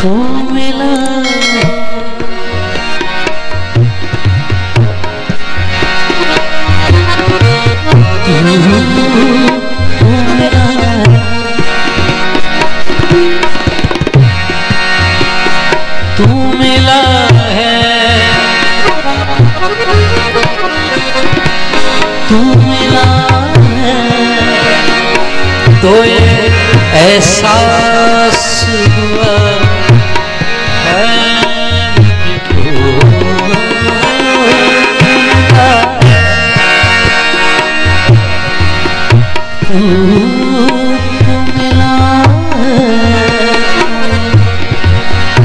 तू मिला है तू मिला तो ये एहसास हुआ।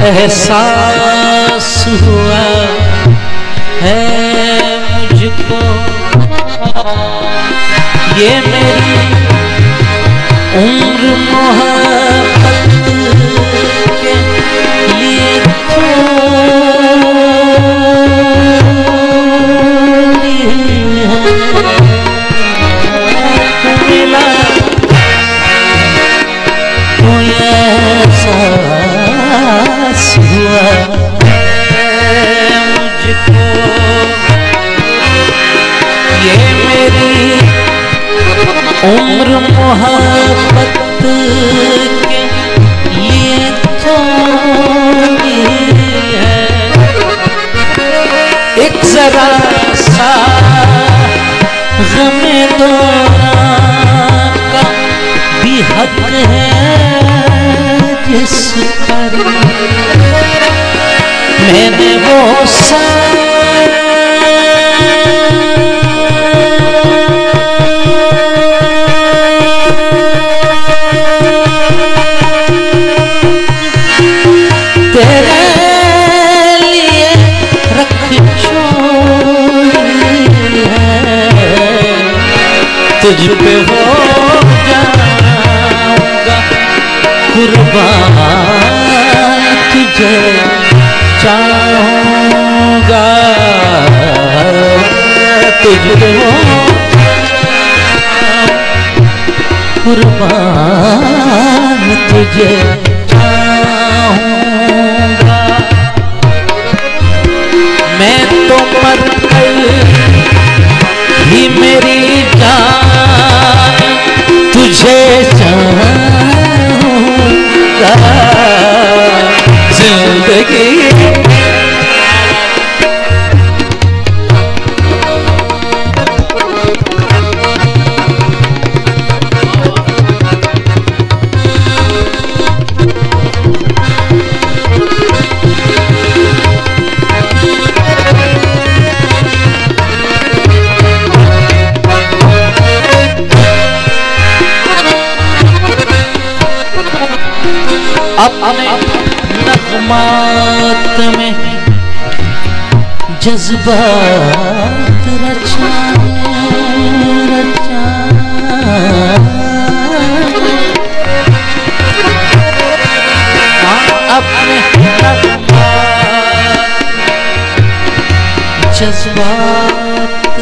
एहसास हुआ है मुझको। ये मेरी उम्र मोहब्बत मोहब्बत के थोड़ी है? एक जरा सा गमे का भी हक है जिस पर। मैंने वो तेरे तुझ पे हो जाऊँगा कुर्बान तुझे चाहूँगा। तुझ हो कुर्बान तुझे चाहूँगा। मैं तो मर कर ही मेरी तुझे ज़िंदगी जज्बात रचाए रचाए अपने नगमात जज्बात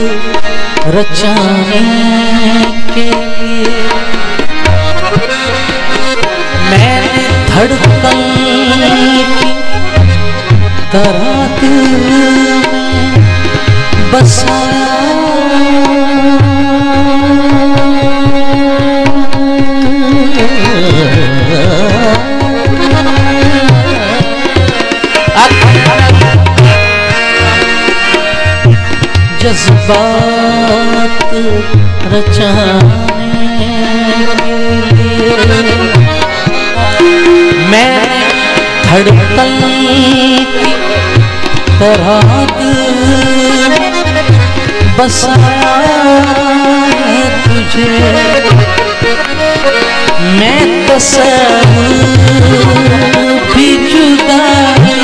रचाने के लिए। मैंने धड़कन की तरह में बसाया जज्बात रचाने। मैं धड़कन तरह बसाया तुझे। मैं तस्वीर भी जुदाई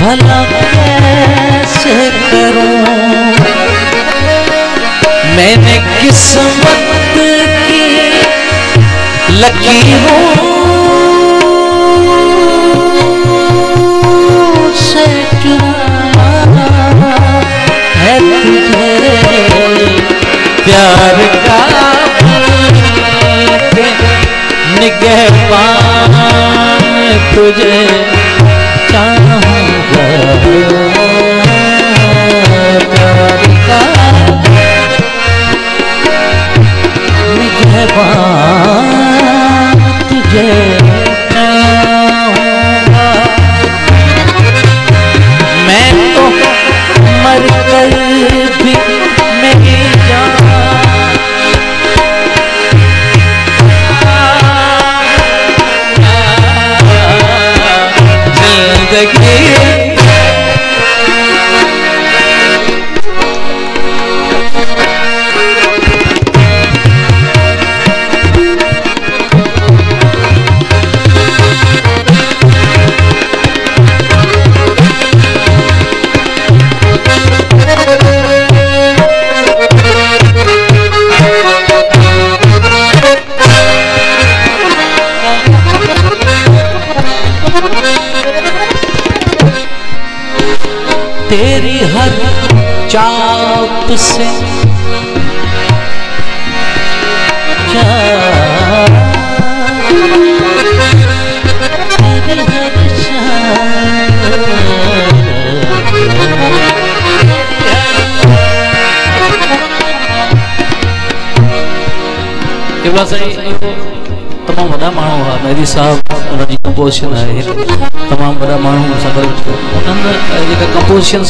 भला कैसे करूँ? मैंने किस्मत की लकीरों तुझे चाप से तेरी हर એવા તમામ બધા માણો हुआ मेहदी साहब उनजी कंपोजिशन आहे तमामु वॾा माण्हू असां करे उन्हनि जेका कंपोजिशन्स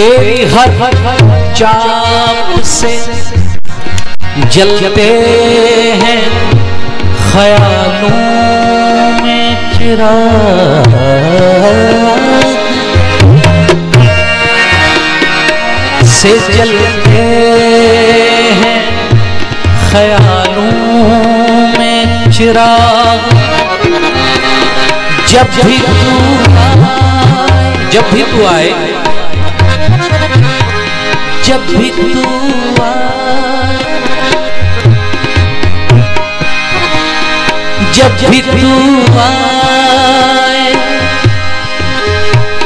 तेरी हर चाप से जलते हैं ख्यालों में से जलते हैं ख्यालों में चिराग जब भी तू आए, जब भी तू आए जब भी तू आए जब भी तू आए।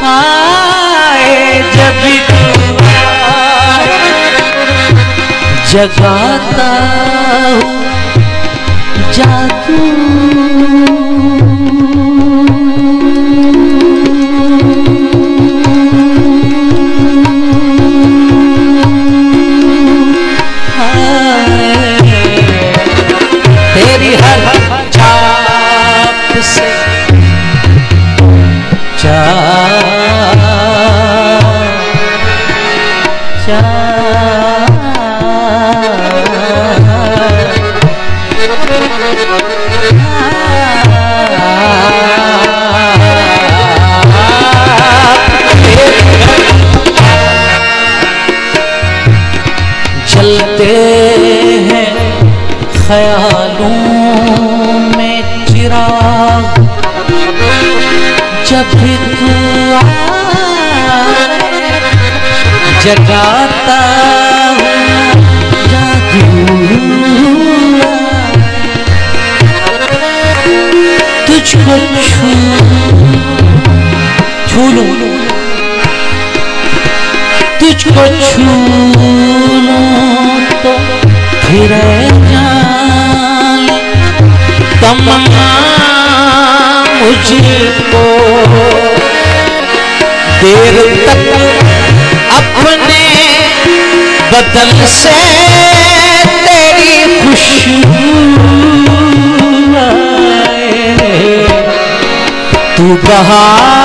आए जब भी तू आए। जगाता हूँ जादू चलते हैं ख्यालों में चिराग। जब जगाता तुझको छू छू लूँ। तुझको छू तो फिर तमन्ना मुझको देर तक अपने बदल से तेरी खुशबू तू बहारों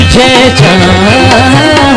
तुझे जाऊँगा।